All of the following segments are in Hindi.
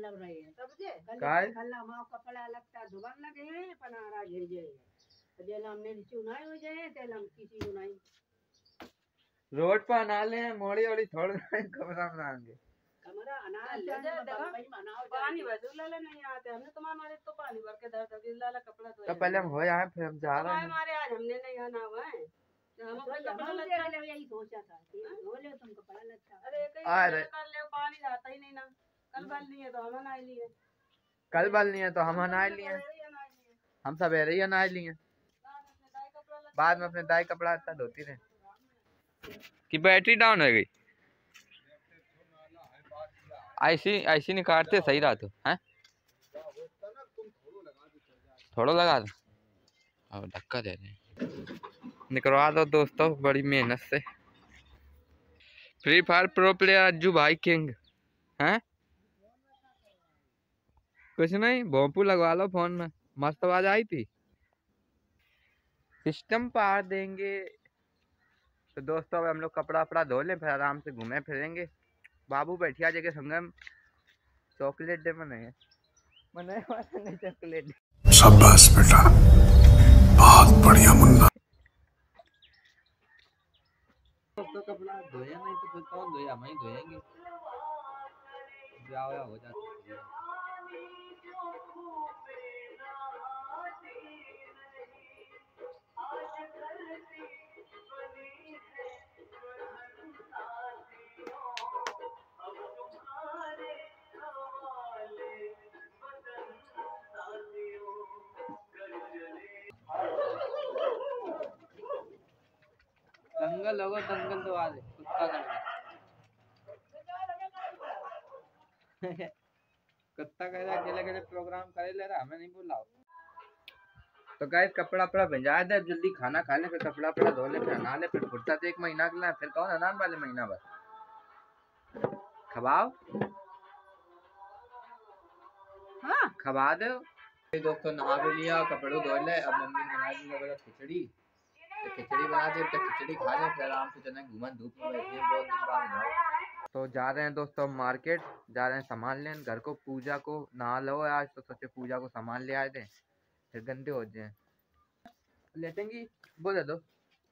कल नहीं कल कपड़ा लगता धुबन लगे पनारा घिर जाए जेल चुनाई हो जाए तेल हम किसी को नहीं रोड पर अना ले मोड़ी ओड़ी थोड़ी कमरा बनाएँगे कमरा अनाज ले जा, पानी। भर लाला नहीं आते हमने तुम्हारे मारे तो पानी भर के धर धर लाला कपड़ा तो पहले हम हो जाए फिर हम जा रहे हमारे हैं मारे आज हमने नहीं आना हुआ है हम तो अपना कपड़ा हम लत्ता तेरे लिए यही सोचा था धो ले तुम कपड़ा लत्ता अरे कहीं कर ले पानी जाता ही नहीं ना। कल बल नहीं है तो हम ना लिए। कल बल नहीं है तो हम लिए। हम सवेरे ही अनाज लिए। बाद में अपने दाई कपड़ा आता धोती रहे। कि बैटरी डाउन हो गई? ऐसी ऐसी निकालते सही रहा तो हैं? थोड़ा लगा दो। और धक्का दे रहे निकलवा दो दोस्तों, बड़ी मेहनत से। Free Fire pro player Ajju भाई किंग हैं? कुछ नहीं भोंपू लगवा लो फ़ोन में। मस्त आवाज़ आई थी। सिस्टम पार देंगे। तो दोस्तों, अब हम लोग कपड़ा वपड़ा धो लें, फिर आराम से घूमे, फिरेंगे। बाबू बैठिया जगह संगम। चॉकलेट डे मनाए मनाए चॉकलेट। शाबाश बेटा। बहुत बढ़िया मुन्ना। दोस्तों कपड़ा धोया नहीं तो फिर कौन धोया? हम धोएँगे। ब्याह हो जाता दंगल होगा दंगल तो आ दे कुत्ता कर कुत्ता कह रहा अकेले अकेले प्रोग्राम करे ले रहा हमें नहीं बुलाओ। तो गाइस कपड़ा वपड़ा भिजा दे अब जल्दी खाना खा ले फिर कपड़ा वपड़ा धो ले फिर नहा ले फिर फुर्सत एक महीना के लिए फिर कौन अनान वाले महीना भर? खबाओ हाँ। खबा दो। दोस्तों नहा भी लिया कपड़े धो ले अब मम्मी ने बना दी खिचड़ी। तो खिचड़ी बना दी अब खिचड़ी खा ले फिर आराम से चले घूमन धूप में बैठे बहुत दिन बाद तो जा रहे हैं दोस्तों मार्केट जा रहे हैं सामान लेने घर को पूजा को नहा लो आज तो सोचे पूजा को सामान ले आए थे फिर गंदे हो जाए। लेटेंगी? वो दे दो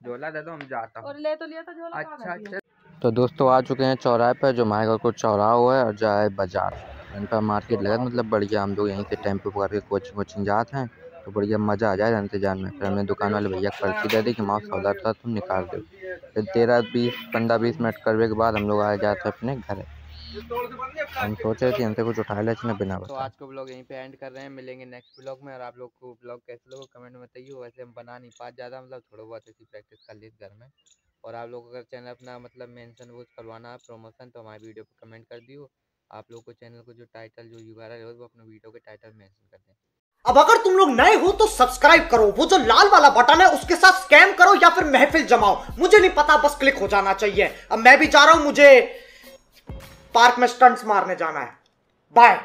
झोला दे दो हम जाता हूँ। और ले तो लिया था झोला अच्छा अच्छा। तो दोस्तों आ चुके हैं चौराहे पर जो हमारे घर को चौराहा हुआ है और जाए बाज़ार। इन पर मार्केट लगा मतलब बढ़िया हम लोग यहीं से टेंपो पकड़ के कोचिंग वोचिंग जाते हैं। तो बढ़िया मज़ा आ जाए इंतज़ार में। फिर हमने दुकान वाले भैया को पर्ची दे दी कि माँ सौदा था तुम निकाल दो। फिर तेरह बीस पंद्रह बीस मिनट करने के बाद हम लोग आ जाते हैं अपने घर। हम सोच रहे थे हमसे कुछ उठा ले बिना तो आज को ब्लॉग यहीं पे एंड कर रहे हैं। मिलेंगे नेक्स्ट ब्लॉग में। और आप लोग को ब्लॉग कैसे लोग कमेंट में बताइए। वैसे हम बना नहीं पाते ज़्यादा मतलब थोड़ा बहुत ऐसी प्रैक्टिस कर ली घर में। और आप लोग अगर चैनल अपना मतलब मेंशन वो करवाना है प्रमोशन तो हमारी वीडियो पर कमेंट कर दियो। आप लोग को चैनल को जो टाइटल जो यू है वो अपने वीडियो के टाइटल मेंशन कर दें। अब अगर तुम लोग नए हो तो सब्सक्राइब करो। वो जो लाल वाला बटन है, उसके साथ स्कैम करो या फिर महफिल जमाओ। मुझे नहीं पता, बस क्लिक हो जाना चाहिए। अब मैं भी जा रहा हूँ, मुझे पार्क में स्टंट्स मारने जाना है। बाय